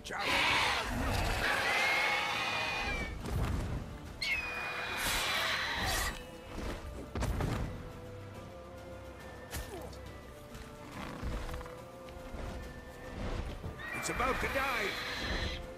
Watch out! It's about to die!